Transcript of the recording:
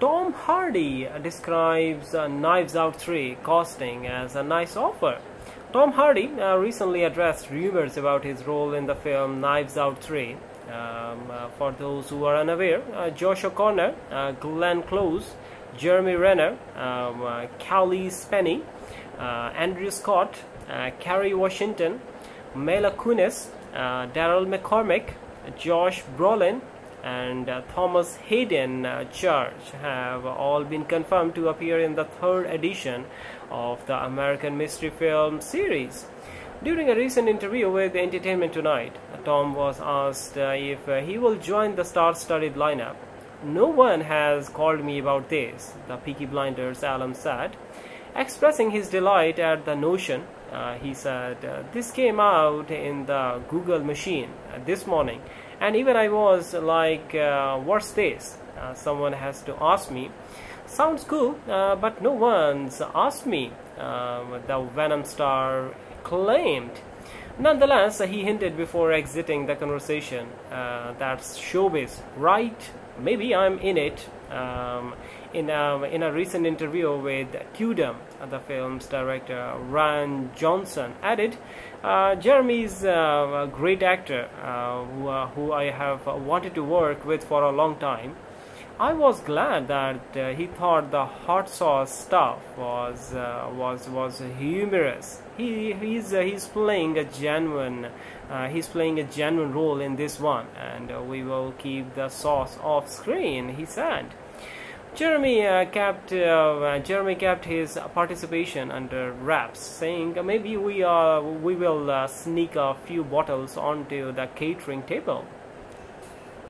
Tom Hardy describes uh, Knives Out 3 costing as a nice offer. Tom Hardy uh, recently addressed rumors about his role in the film Knives Out 3. Um, uh, for those who are unaware, uh, Josh O'Connor, uh, Glenn Close, Jeremy Renner, um, uh, Spaeny, uh, Andrew Scott, Kerry Washington, Mila Kunis, Daryl McCormack, Josh Brolin, and uh, Thomas Haden uh, Church have all been confirmed to appear in the third edition of the American Mystery Film series. During a recent interview with Entertainment Tonight, Tom was asked uh, if uh, he will join the star-studded lineup. No one has called me about this, the Peaky Blinders alum said. Expressing his delight at the notion, uh, he said, uh, This came out in the Google machine this morning. And even I was like uh, what's this uh, someone has to ask me. Sounds cool uh, but no one's asked me the Venom star claimed nonetheless he hinted before exiting the conversation uh, that's showbiz right maybe I'm in it um, in, a, in a recent interview with Tudum, the film's director Rian Johnson added, uh, Jeremy is uh, a great actor uh, who, uh, who, I have wanted to work with for a long time. I was glad that uh, he thought the hot sauce stuff was uh, was was humorous. He he's he's playing a genuine he's playing a genuine role in this one, and we will keep the sauce off screen. He said. Jeremy uh, kept uh, Jeremy kept his participation under wraps, saying maybe we uh, we will uh, sneak a few bottles onto the catering table.